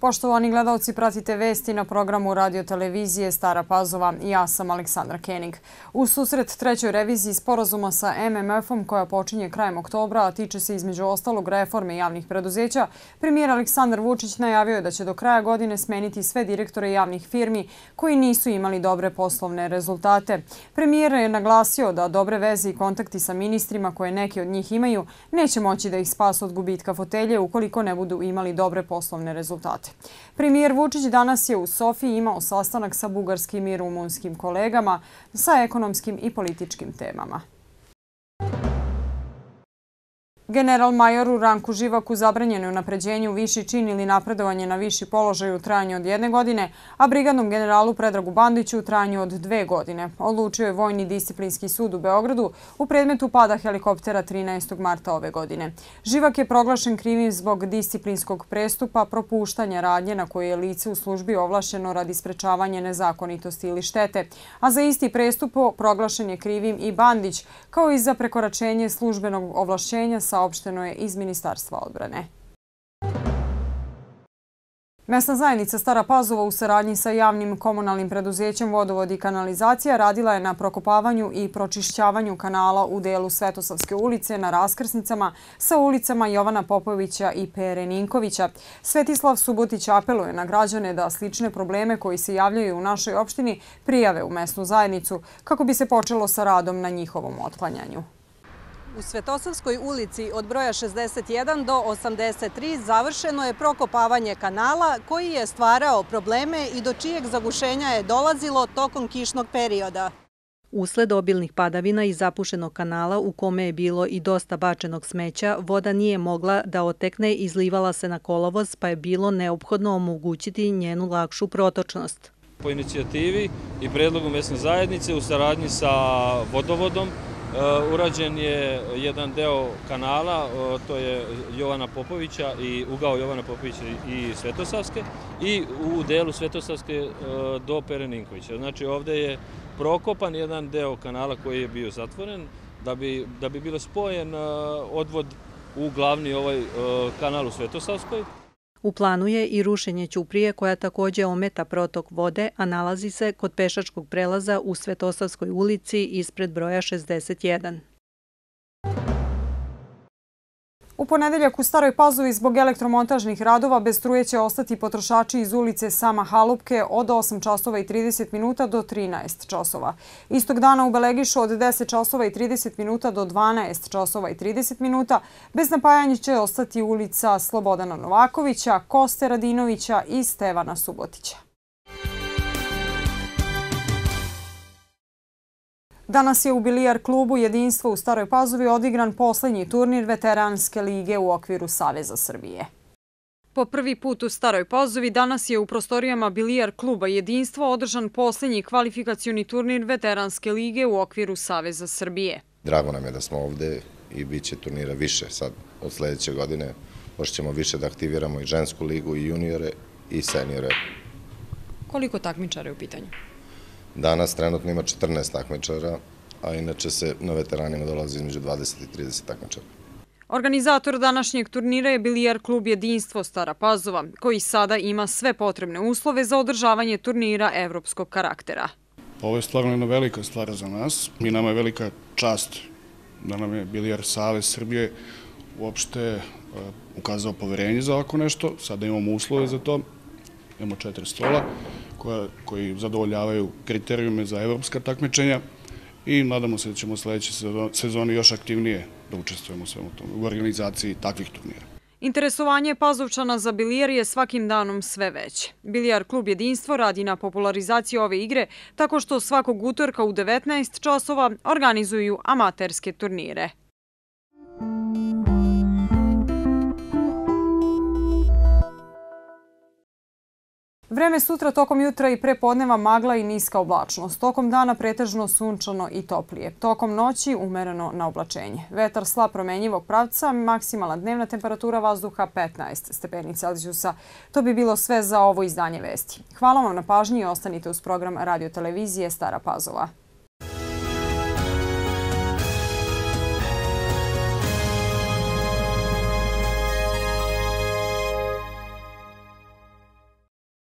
Poštovani gledalci, pratite vesti na programu radio televizije Stara Pazova. Ja sam Aleksandra Kenig. U susret trećoj reviziji sporazuma sa MMF-om koja počinje krajem oktobra, a tiče se između ostalog reforme javnih preduzeća, premijer Aleksandar Vučić najavio je da će do kraja godine smeniti sve direktore javnih firmi koji nisu imali dobre poslovne rezultate. Premijer je naglasio da dobre veze i kontakti sa ministrima koje neki od njih imaju neće moći da ih spasu od gubitka fotelje ukoliko ne budu imali dobre poslovne rezultate. Premijer Vučić danas je u Sofiji imao sastanak sa bugarskim i rumunskim kolegama sa ekonomskim i političkim temama. General major u ranku zabranjeno je napređenje u viši čin ili napredovanje na viši položaj u trajanju od jedne godine, a brigadnom generalu Predragu Bandiću u trajanju od dve godine. Odlučio je Vojni disciplinski sud u Beogradu u predmetu pada helikoptera 13. marta ove godine. Živak je proglašen krivim zbog disciplinskog prestupa propuštanja radnje na koje je lice u službi ovlašeno radi sprečavanja nezakonitosti ili štete. A za isti prestup proglašen je krivim i Bandić, kao i za prekoračenje službenog ovlašćenja sa saopšteno je iz Ministarstva odbrane. Mesna zajednica Stara Pazova u saradnji sa javnim komunalnim preduzećem Vodovod i kanalizacija radila je na prokopavanju i pročišćavanju kanala u delu Svetosavske ulice na raskrsnicama sa ulicama Jovana Popovića i Pere Ninkovića. Svetislav Subotić apeluje na građane da slične probleme koji se javljaju u našoj opštini prijave u mesnu zajednicu kako bi se počelo sa radom na njihovom otklanjanju. U Svetosavskoj ulici od broja 61 do 83 završeno je prokopavanje kanala koji je stvarao probleme i do čijeg zagušenja je dolazilo tokom kišnog perioda. Usled obilnih padavina i zapušenog kanala u kome je bilo i dosta bačenog smeća, voda nije mogla da otekne i izlivala se na kolovoz, pa je bilo neophodno omogućiti njenu lakšu protočnost. Po inicijativi i predlogu mesne zajednice u saradnji sa vodovodom Uh, urađen je jedan deo kanala, uh, to je Jovana Popovića i ugao Jovana Popovića i Svetosavske i u delu Svetosavske uh, do Pereninkovića. Znači ovde je prokopan jedan deo kanala koji je bio zatvoren da bi bilo spojen odvod u glavni ovaj kanal u Svetosavskoj. U planu je i rušenje Ćuprije koja također ometa protok vode, a nalazi se kod pešačkog prelaza u Svetosavskoj ulici ispred broja 61. U ponedeljak u Staroj Pazovi zbog elektromontažnih radova bez struje će ostati potrošači iz ulice Sama Halupke od 8 časova i 30 minuta do 13 časova. Istog dana u Belegišu od 10 časova i 30 minuta do 12 časova i 30 minuta bez napajanja će ostati ulica Slobodana Novakovića, Koste Radinovića i Stevana Subotića. Danas je u Bilijar klubu Jedinstvo u Staroj Pazovi odigran posljednji turnir Veteranske lige u okviru Saveza Srbije. Po prvi put u Staroj Pazovi danas je u prostorijama Bilijar kluba Jedinstvo održan posljednji kvalifikacioni turnir Veteranske lige u okviru Saveza Srbije. Drago nam je da smo ovde i bit će turnira više sad od sljedeće godine. Možda ćemo više da aktiviramo i žensku ligu i juniore i seniore. Koliko takmičara je u pitanju? Danas trenutno ima 14 takmičara, a inače se na veteranima dolazi između 20 i 30 takmičara. Organizator današnjeg turnira je Bilijar klub Jedinstvo Stara Pazova, koji sada ima sve potrebne uslove za održavanje turnira evropskog karaktera. Ovo je stvarno jedna velika stvar za nas i nama je velika čast da nam je Bilijar Savez Srbije uopšte e, ukazao poverenje za ovako nešto. Sada imamo uslove za to, imamo četiri stola koji zadovoljavaju kriterijume za evropska takmičenja i nadamo se da ćemo u sljedećoj sezoni još aktivnije da učestvujemo u organizaciji takvih turnira. Interesovanje Pazovčana za bilijar je svakim danom sve veće. Bilijar klub Jedinstvo radi na popularizaciji ove igre tako što svakog utorka u 19 časova organizuju amaterske turnire. Vreme sutra tokom jutra i prepodneva magla i niska oblačnost. Tokom dana pretežno sunčano i toplije. Tokom noći umereno na oblačenje. Vetar sla promenjivog pravca, maksimalna dnevna temperatura vazduha 15 stepeni Celsijusa. To bi bilo sve za ovo izdanje vesti. Hvala vam na pažnji i ostanite uz program radio televizije Stara Pazova.